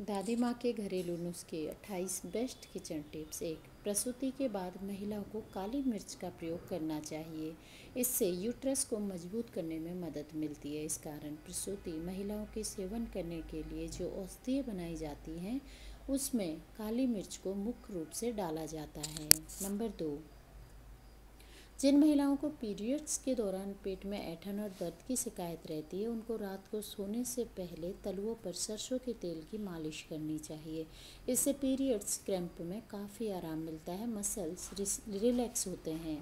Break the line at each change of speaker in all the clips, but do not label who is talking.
दादी माँ के घरेलू नुस्खे 28 बेस्ट किचन टिप्स, एक प्रसूति के बाद महिलाओं को काली मिर्च का प्रयोग करना चाहिए। इससे यूट्रस को मज़बूत करने में मदद मिलती है। इस कारण प्रसूति महिलाओं के सेवन करने के लिए जो औषधियाँ बनाई जाती हैं, उसमें काली मिर्च को मुख्य रूप से डाला जाता है। नंबर दो जिन महिलाओं को पीरियड्स के दौरान पेट में ऐठन और दर्द की शिकायत रहती है, उनको रात को सोने से पहले तलुओं पर सरसों के तेल की मालिश करनी चाहिए। इससे पीरियड्स क्रैम्प में काफ़ी आराम मिलता है, मसल्स रिलैक्स होते हैं।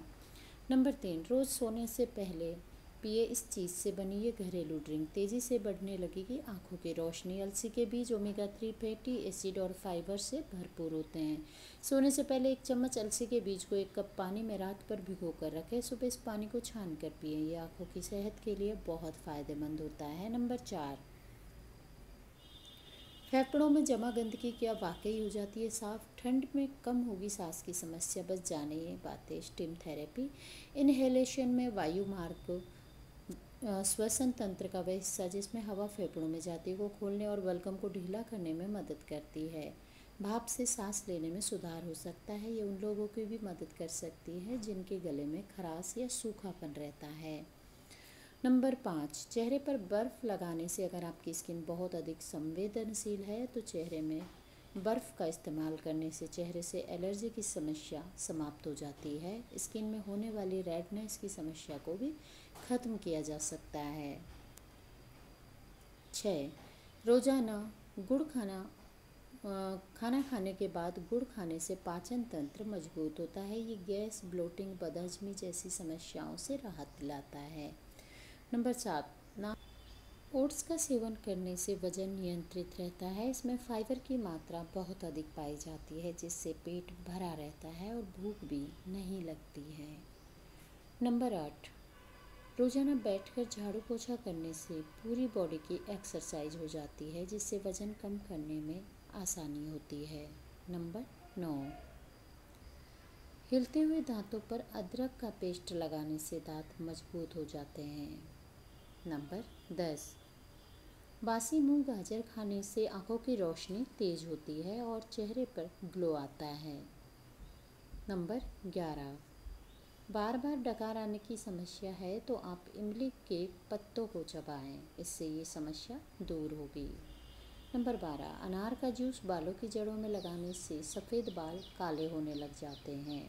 नंबर तीन, रोज़ सोने से पहले पिए, इस चीज़ से बनी ये घरेलू ड्रिंक। तेज़ी से बढ़ने लगेगी आँखों की रोशनी। अलसी के बीज ओमेगा थ्री फैटी एसिड और फाइबर से भरपूर होते हैं। सोने से पहले एक चम्मच अलसी के बीज को एक कप पानी में रात पर भिगो कर रखें। सुबह इस पानी को छान कर पिए। ये आँखों की सेहत के लिए बहुत फ़ायदेमंद होता है। नंबर चार। फेफड़ों में जमा गंदगी क्या वाकई हो जाती है? साफ़, ठंड में कम होगी सांस की समस्या। बस जाने ये बातें। Steam therapy. इनहेलेशन में वायु मार्ग श्वसन तंत्र का वह हिस्सा जिसमें हवा फेफड़ों में जाती है को खोलने और बलगम को ढीला करने में मदद करती है। भाप से सांस लेने में सुधार हो सकता है, ये उन लोगों की भी मदद कर सकती है जिनके गले में खराश या सूखापन रहता है। नंबर पाँच, चेहरे पर बर्फ़ लगाने से अगर आपकी स्किन बहुत अधिक संवेदनशील है तो चेहरे में बर्फ़ का इस्तेमाल करने से चेहरे से एलर्जी की समस्या समाप्त हो जाती है। स्किन में होने वाली रेडनेस की समस्या को भी ख़त्म किया जा सकता है। छः रोज़ाना गुड़ खाना खाना खाने के बाद गुड़ खाने से पाचन तंत्र मज़बूत होता है। ये गैस, ब्लोटिंग बदहजमी जैसी समस्याओं से राहत दिलाता है। नंबर सात ना ओट्स का सेवन करने से वज़न नियंत्रित रहता है। इसमें फाइबर की मात्रा बहुत अधिक पाई जाती है, जिससे पेट भरा रहता है और भूख भी नहीं लगती है। नंबर आठ। रोज़ाना बैठकर झाड़ू पोछा करने से पूरी बॉडी की एक्सरसाइज हो जाती है, जिससे वज़न कम करने में आसानी होती है। नंबर नौ। हिलते हुए दांतों पर अदरक का पेस्ट लगाने से दांत मज़बूत हो जाते हैं। नंबर दस। बासी मूंग गाजर खाने से आँखों की रोशनी तेज होती है और चेहरे पर ग्लो आता है। नंबर ग्यारह। बार बार डकार आने की समस्या है तो आप इमली के पत्तों को चबाएँ, इससे ये समस्या दूर होगी। नंबर बारह। अनार का जूस बालों की जड़ों में लगाने से सफ़ेद बाल काले होने लग जाते हैं।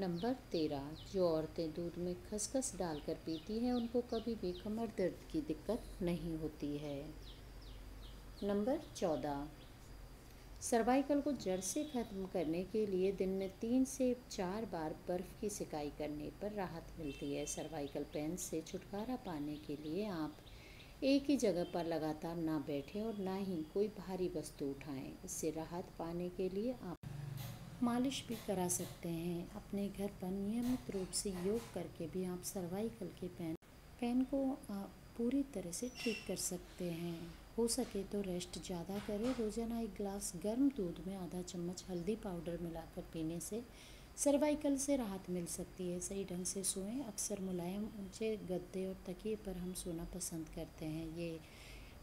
नंबर तेरह, जो औरतें दूध में खसखस डालकर पीती हैं, उनको कभी भी कमर दर्द की दिक्कत नहीं होती है। नंबर चौदह, सर्वाइकल को जड़ से ख़त्म करने के लिए दिन में तीन से चार बार बर्फ़ की सिकाई करने पर राहत मिलती है। सर्वाइकल पेन से छुटकारा पाने के लिए आप एक ही जगह पर लगातार ना बैठें और ना ही कोई भारी वस्तु उठाएँ। इससे राहत पाने के लिए आप मालिश भी करा सकते हैं। अपने घर पर नियमित रूप से योग करके भी आप सर्वाइकल के पेन पेन को आप पूरी तरह से ठीक कर सकते हैं। हो सके तो रेस्ट ज़्यादा करें। रोज़ाना एक ग्लास गर्म दूध में आधा चम्मच हल्दी पाउडर मिलाकर पीने से सर्वाइकल से राहत मिल सकती है। सही ढंग से सोएँ। अक्सर मुलायम ऊँचे गद्दे और तकिए पर हम सोना पसंद करते हैं। ये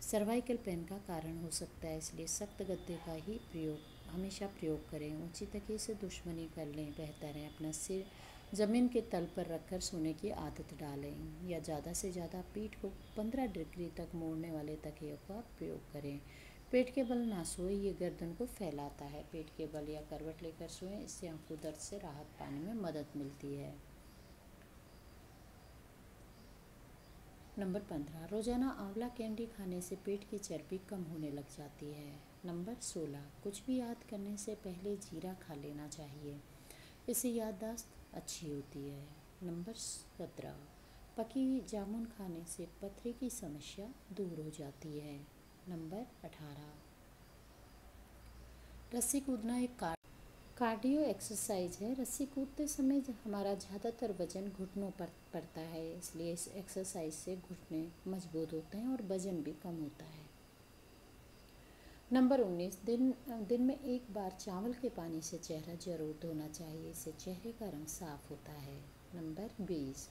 सर्वाइकल पेन का कारण हो सकता है, इसलिए सख्त गद्दे का ही प्रयोग हमेशा प्रयोग करें, ऊँची तकिए से दुश्मनी कर लें, बेहतर है अपना सिर ज़मीन के तल पर रखकर सोने की आदत डालें या ज़्यादा से ज़्यादा पीठ को 15 डिग्री तक मोड़ने वाले तकियों का प्रयोग करें। पेट के बल ना सोए, ये गर्दन को फैलाता है। पेट के बल या करवट लेकर सोएँ, इससे आँखों दर्द से राहत पाने में मदद मिलती है। नंबर पंद्रह, रोज़ाना आंवला कैंडी खाने से पेट की चर्बी कम होने लग जाती है। नंबर सोलह। कुछ भी याद करने से पहले जीरा खा लेना चाहिए। इससे याददाश्त अच्छी होती है। नंबर सत्रह। पकी जामुन खाने से पथरी की समस्या दूर हो जाती है। नंबर अठारह। रस्सी कूदना एक कार कार्डियो एक्सरसाइज है। रस्सी कूदते समय हमारा ज़्यादातर वज़न घुटनों पर पड़ता है, इसलिए इस एक्सरसाइज से घुटने मज़बूत होते हैं और वज़न भी कम होता है। नंबर उन्नीस, दिन दिन में एक बार चावल के पानी से चेहरा ज़रूर धोना चाहिए। इससे चेहरे का रंग साफ़ होता है। नंबर बीस,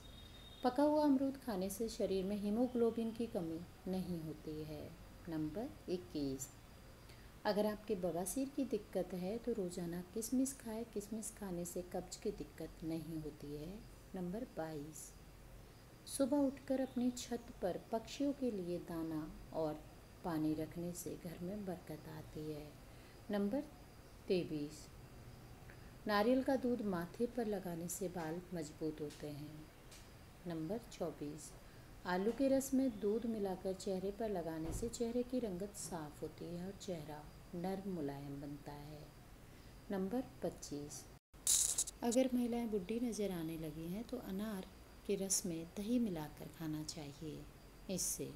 पका हुआ अमरूद खाने से शरीर में हीमोग्लोबिन की कमी नहीं होती है। नंबर इक्कीस, अगर आपके बवासीर की दिक्कत है तो रोज़ाना किशमिश खाएँ। किशमिश खाने से कब्ज की दिक्कत नहीं होती है। नंबर बाईस, सुबह उठकर अपनी छत पर पक्षियों के लिए दाना और पानी रखने से घर में बरकत आती है। नंबर तेईस। नारियल का दूध माथे पर लगाने से बाल मज़बूत होते हैं। नंबर चौबीस। आलू के रस में दूध मिलाकर चेहरे पर लगाने से चेहरे की रंगत साफ़ होती है और चेहरा नर्म मुलायम बनता है। नंबर पच्चीस। अगर महिलाएँ बुढ़ी नज़र आने लगी हैं तो अनार के रस में दही मिलाकर खाना चाहिए। इससे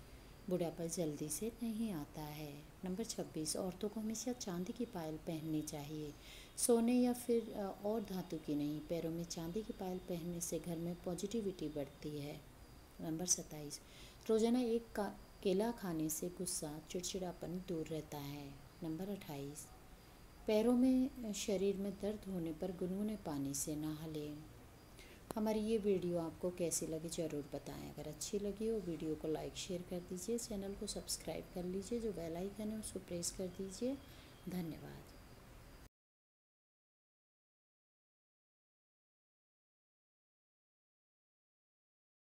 बुढ़ापा जल्दी से नहीं आता है। नंबर छब्बीस, औरतों को हमेशा चांदी की पायल पहननी चाहिए। सोने या फिर और धातु की नहीं, पैरों में चांदी की पायल पहनने से घर में पॉजिटिविटी बढ़ती है। नंबर सत्ताईस, रोज़ाना एक का, केला खाने से गुस्सा, चिड़चिड़ापन दूर रहता है। नंबर अट्ठाईस, पैरों में शरीर में दर्द होने पर गुनगुने पानी से नहा लें। हमारी ये वीडियो आपको कैसी लगी ज़रूर बताएँ। अगर अच्छी लगी हो, वीडियो को लाइक शेयर कर दीजिए, चैनल को सब्सक्राइब कर लीजिए, जो बेल आइकन है उसको प्रेस कर दीजिए। धन्यवाद।